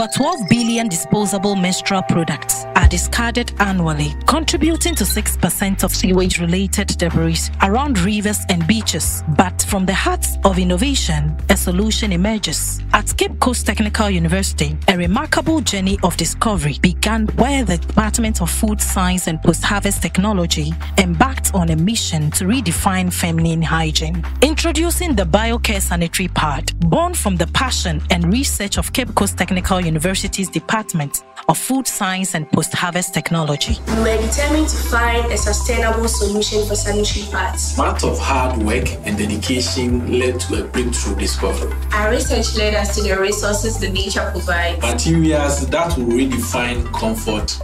Over 12 billion disposable menstrual products discarded annually, contributing to 6% of sewage related debris around rivers and beaches. But from the heart of innovation, a solution emerges. At Cape Coast Technical University, a remarkable journey of discovery began where the Department of Food Science and Post Harvest Technology embarked on a mission to redefine feminine hygiene. Introducing the BioCare Sanitary Pad, born from the passion and research of Cape Coast Technical University's Department of Food Science and Post Harvest Technology. We were determined to find a sustainable solution for sanitary pads. Months of hard work and dedication led to a breakthrough discovery. Our research led us to the resources the nature provides. Materials that will redefine comfort,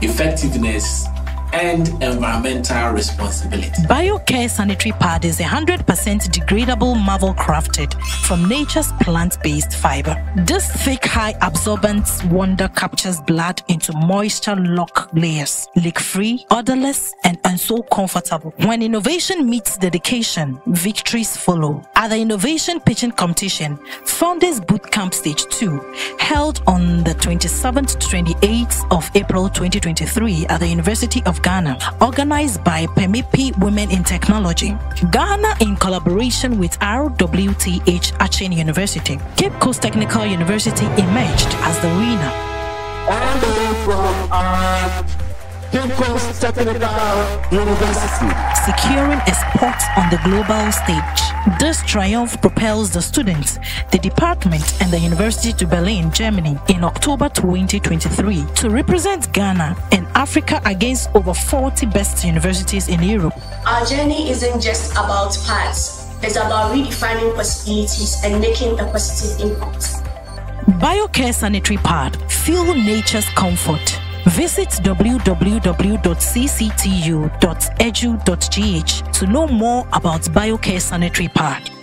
effectiveness, and environmental responsibility. BioCare Sanitary Pad is 100% degradable marvel crafted from nature's plant-based fiber. This thick, high absorbent wonder captures blood into moisture lock layers, leak-free, odorless, and, and so comfortable. When innovation meets dedication, victories follow. At the Innovation Pitching Competition, Founders Bootcamp Stage 2, held on the 27th to 28th of April 2023 at the University of Ghana, organized by PEMIPI Women in Technology. Ghana, in collaboration with RWTH Aachen University, Cape Coast Technical University emerged as the winner. And from uh, Cape Coast Technical University. securing a spot the global stage. This triumph propels the students, the department, and the university to Berlin, Germany in October 2023 to represent Ghana and Africa against over 40 best universities in Europe. Our journey isn't just about paths, it's about redefining possibilities and making a positive impact. BioCare Sanitary Pad. Feel nature's comfort. Visit www.cctu.edu.gh to know more about BioCare Sanitary Pad.